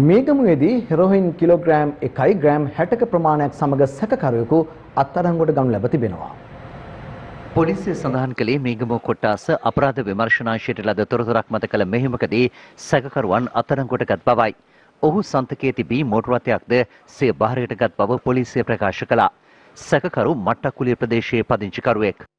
මේගමුවේදී හෙරොහින් kilogram එකයි gram හැටක ප්‍රමාණයක් සමග සැකකරුවෙකු අත්අඩංගුවට ගනු ලැබ තිබෙනවා. පොලිසිය සඳහන් කළේ මේගම කොට්ටාස අපරාධ විමර්ශනාංශයට ලද තොරතුරක් මත කළ මෙහෙමකදී සැකකරුවන් අත්අඩංගුවට ගත් බවයි. ඔහු සන්තකයේ තිබී මෝටරවතයක්ද සිය භාරයට ගත් බව පොලිසිය ප්‍රකාශ කළා. සැකකරු මට්ටක්කුලිය ප්‍රදේශයේ පදිංචිකරුවෙක්.